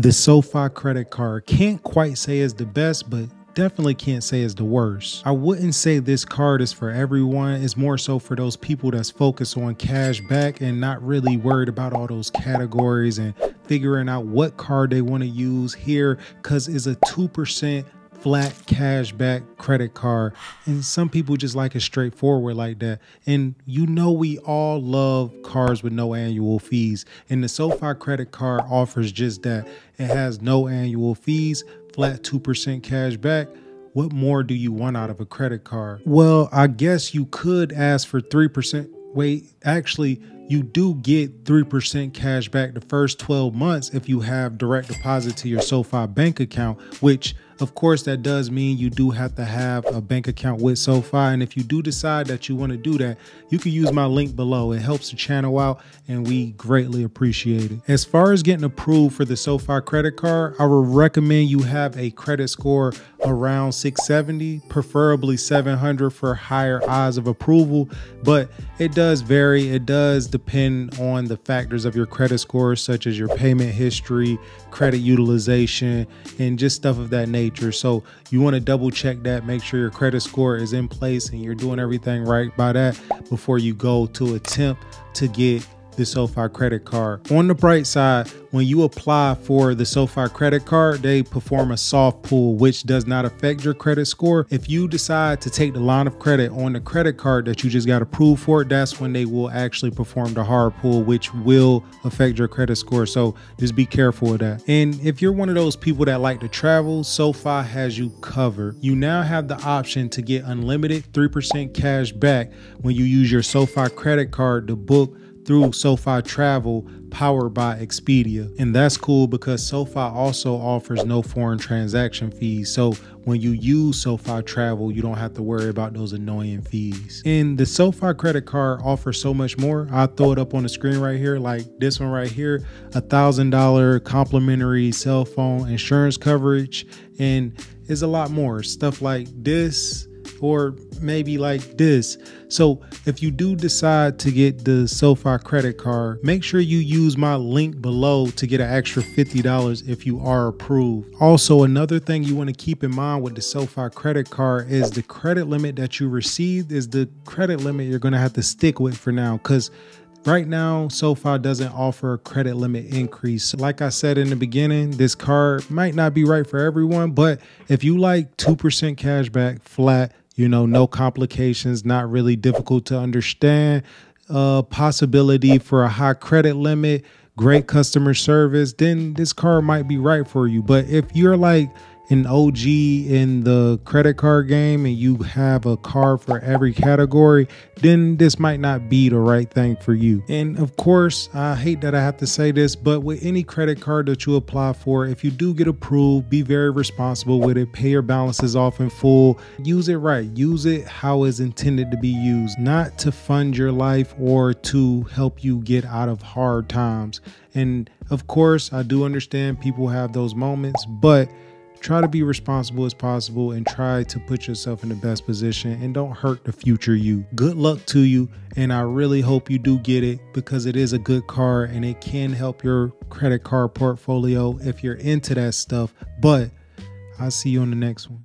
The SoFi credit card can't quite say is the best, but definitely can't say is the worst. I wouldn't say this card is for everyone. It's more so for those people that's focused on cash back and not really worried about all those categories and figuring out what card they want to use here because it's a 2% flat cash back credit card. And some people just like it straightforward like that. And you know, we all love cards with no annual fees. And the SoFi credit card offers just that. It has no annual fees, flat 2% cash back. What more do you want out of a credit card? Well, I guess you could ask for 3%. Wait, actually, you do get 3% cash back the first 12 months if you have direct deposit to your SoFi bank account, which of course, that does mean you do have to have a bank account with SoFi. And if you do decide that you want to do that, you can use my link below. It helps the channel out and we greatly appreciate it. As far as getting approved for the SoFi credit card, I would recommend you have a credit score around 670, preferably 700 for higher odds of approval. But it does vary. It does depend on the factors of your credit score, such as your payment history, credit utilization, and just stuff of that nature. So you want to double check that, make sure your credit score is in place and you're doing everything right by that before you go to attempt to get the SoFi credit card. On the bright side, when you apply for the SoFi credit card, they perform a soft pull, which does not affect your credit score. If you decide to take the line of credit on the credit card that you just got approved for, that's when they will actually perform the hard pull, which will affect your credit score. So just be careful of that. And if you're one of those people that like to travel, SoFi has you covered. You now have the option to get unlimited 3% cash back when you use your SoFi credit card to book through SoFi Travel powered by Expedia. And that's cool because SoFi also offers no foreign transaction fees. So when you use SoFi Travel, you don't have to worry about those annoying fees. And the SoFi credit card offers so much more. I'll throw it up on the screen right here, like this one right here, a thousand dollar complimentary cell phone insurance coverage. And is a lot more stuff like this or maybe like this. So if you do decide to get the SoFi credit card, make sure you use my link below to get an extra $50 if you are approved. Also, another thing you want to keep in mind with the SoFi credit card is the credit limit that you received is the credit limit you're going to have to stick with for now because Right now, SoFi doesn't offer a credit limit increase. Like I said in the beginning, this card might not be right for everyone, but if you like 2% cash back flat, you know, no complications, not really difficult to understand, uh, possibility for a high credit limit, great customer service, then this card might be right for you. But if you're like, an OG in the credit card game and you have a card for every category, then this might not be the right thing for you. And of course, I hate that I have to say this, but with any credit card that you apply for, if you do get approved, be very responsible with it. Pay your balances off in full. Use it right. Use it how it's intended to be used, not to fund your life or to help you get out of hard times. And of course, I do understand people have those moments, but try to be responsible as possible and try to put yourself in the best position and don't hurt the future you. Good luck to you. And I really hope you do get it because it is a good car and it can help your credit card portfolio if you're into that stuff. But I'll see you on the next one.